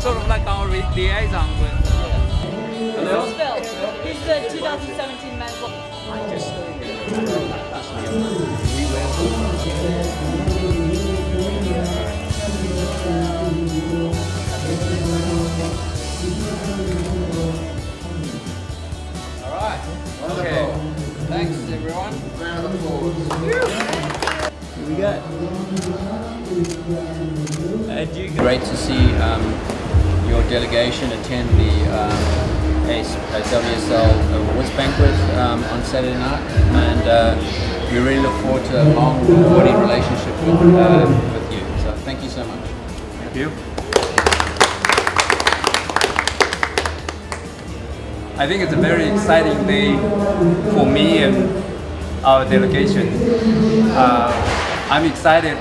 sort of like our re- liaison with. This is Phil. He's the 2017 men's. All right. Okay. Thanks, everyone. Round of applause. we got. Great to see um, your delegation attend the um, uh, Awards banquet um, on Saturday night, and uh, we really look forward to a long, rewarding relationship with, uh, with you. So thank you so much. Thank you. I think it's a very exciting day for me and our delegation. Uh, I'm excited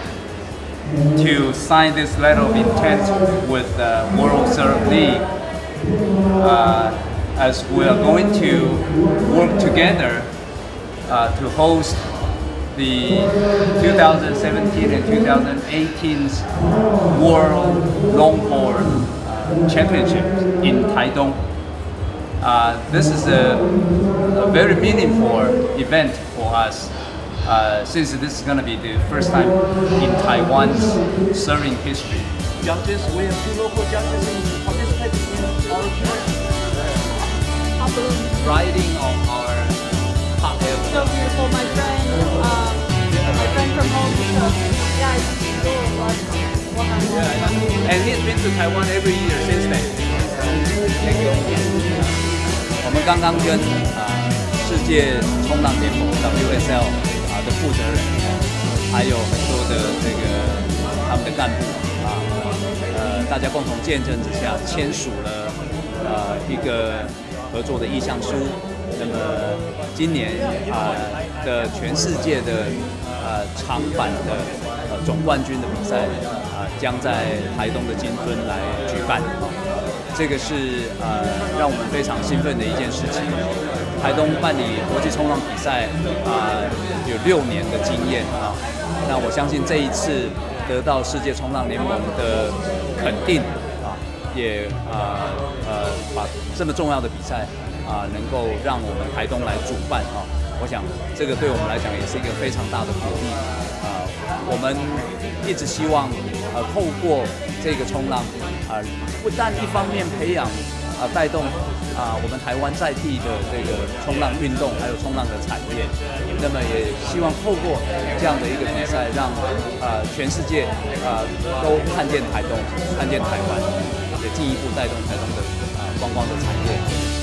to sign this letter of intent with the World Surf League uh, as we are going to work together uh, to host the 2017 and 2018 World Longboard uh, Championships in Taitung. Uh, this is a, a very meaningful event for us uh, since this is going to be the first time in Taiwan's surfing history. Judges, we have two local judges in participating in our Hot balloon. riding of our hot air So beautiful. My friend, um, my friend from home. So, yeah, it's cool. But, well, Yeah, and he's been to Taiwan every year since then. 我们刚刚跟啊、世界冲浪联盟 WSL 啊、 的负责人，还有很多的这个他们的干部啊，呃，大家共同见证之下签署了呃一个合作的意向书。那么今年啊、的全世界的呃长板的呃总冠军的比赛啊、将在台东的金樽来举办。这个是呃让我们非常兴奋的一件事情。台东办理国际冲浪比赛啊、有六年的经验啊，那我相信这一次得到世界冲浪联盟的肯定啊，也啊呃把这么重要的比赛啊、能够让我们台东来主办啊，我想这个对我们来讲也是一个非常大的鼓励啊、我们一直希望呃透过这个冲浪啊、不但一方面培养啊、带动啊、我们台湾在地的这个冲浪运动，还有冲浪的产业，那么也希望透过这样的一个比赛，让啊、全世界啊、都看见台东，看见台湾，也进一步带动台东的啊、观光的产业。